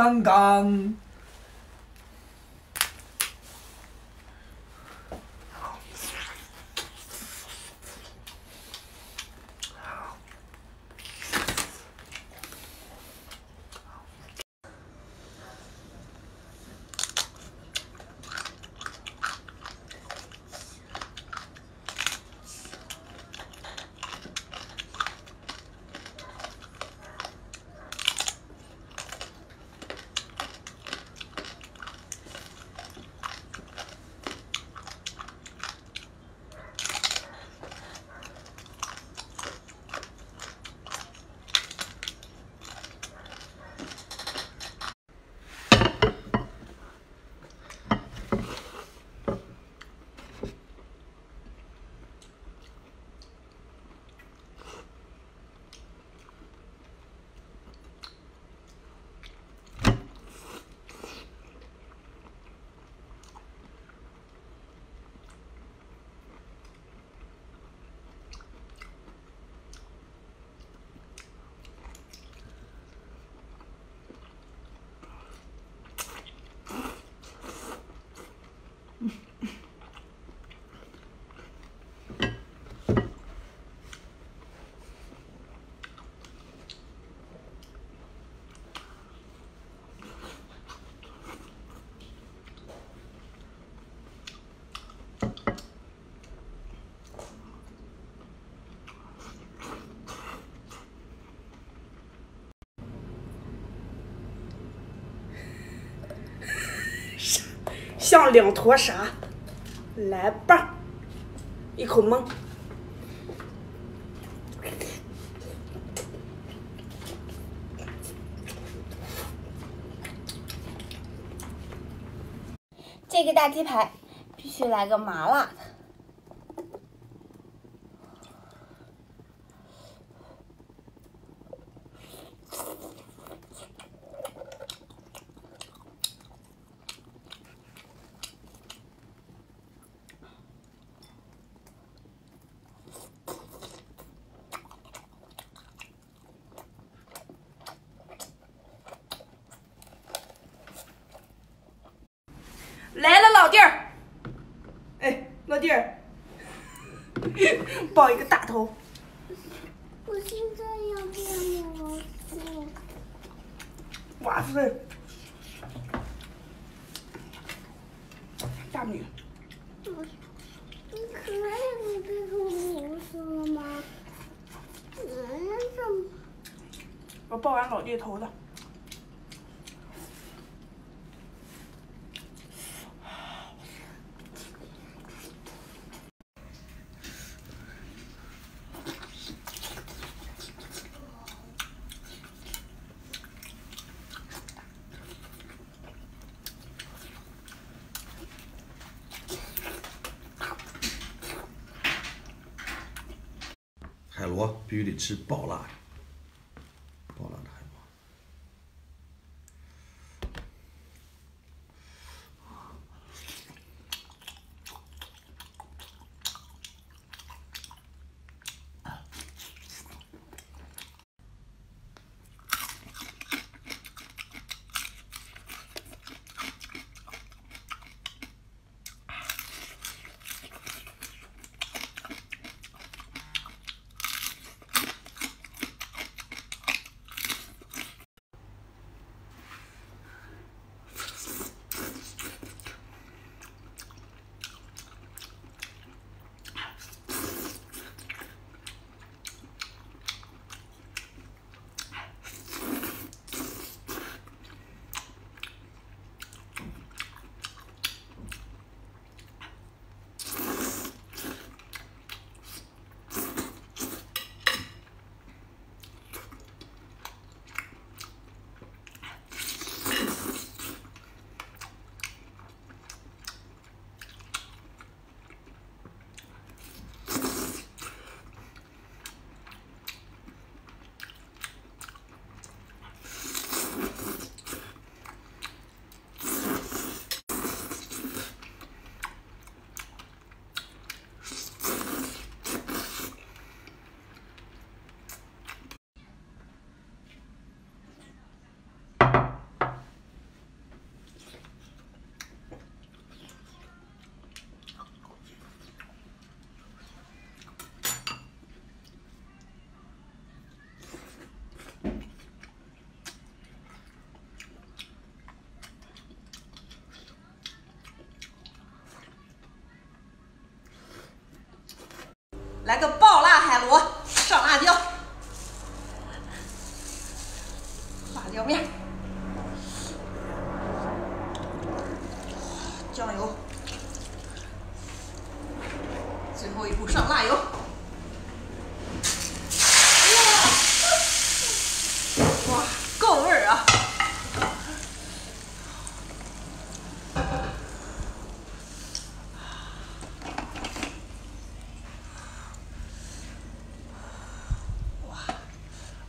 Gong gong. 像两坨啥？来吧，一口闷。这个大鸡排必须来个麻辣的。来了，老弟儿。哎，老弟儿，抱一个大头。我现在要变魔术。哇塞，大女，我你可以不变成魔术了吗？嗯，怎么？我抱完老弟头了。螺必须得吃爆辣的，来个爆辣海螺，上辣椒，辣椒面，酱油，最后一步上辣油。哇，哇，够味儿啊！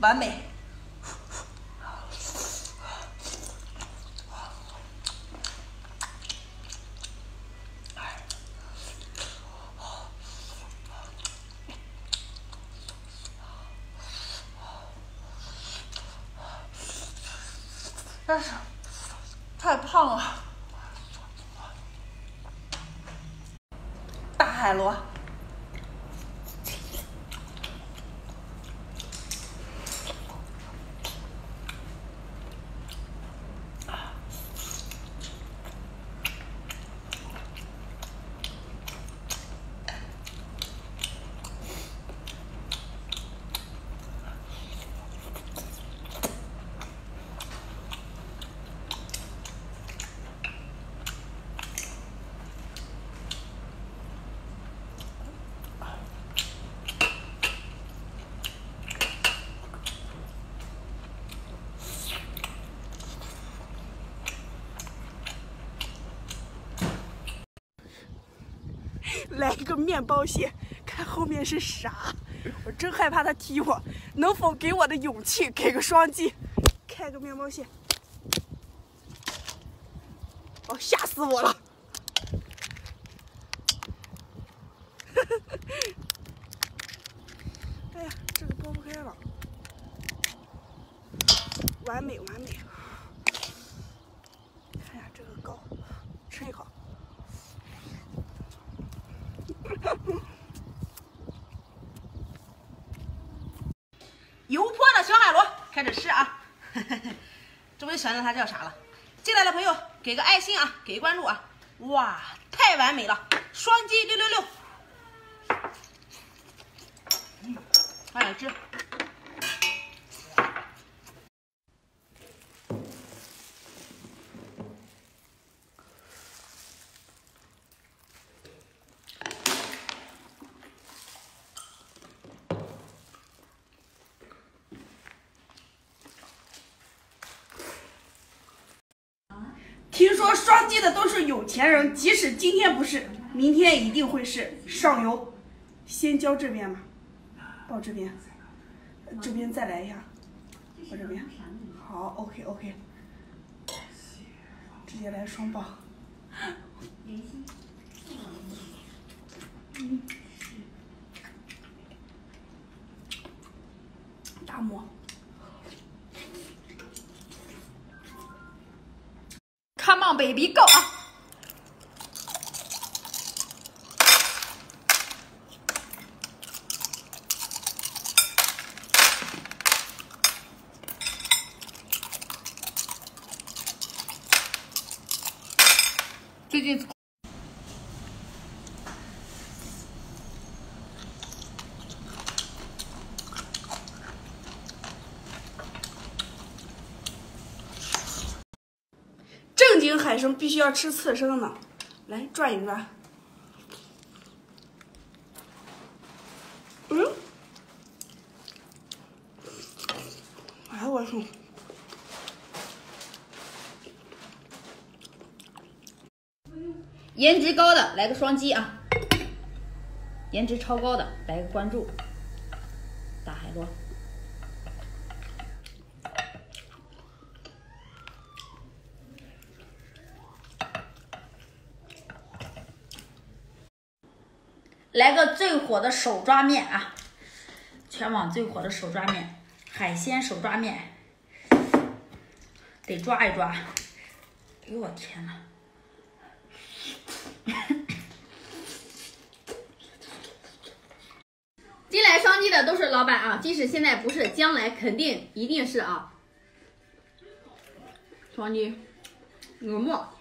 完美。但是太胖了。大海螺。来一个面包蟹，看后面是啥？我真害怕他踢我，能否给我的勇气给个双击？开个面包蟹，哦，吓死我了！哎呀，这个剥不开了，完美完美！看呀，这个膏，吃一口。油泼的小海螺开始吃啊！终于想想它叫啥了。进来的朋友给个爱心啊，给个关注啊！哇，太完美了，双击六六六。嗯，快点吃。听说双击的都是有钱人，即使今天不是，明天一定会是。上油，先浇这边吧，到这边，这边再来一下，我这边，好，OK OK，直接来双爆。大馍。Come on baby go 啊！最近海参必须要吃刺身的，来转一转。嗯，哎我操！颜值高的来个双击啊！颜值超高的来个关注。大海螺。来个最火的手抓面啊！全网最火的手抓面，海鲜手抓面，得抓一抓。哎呦我天呐！进来双击的都是老板啊，即使现在不是，将来肯定一定是啊。双击，有沫。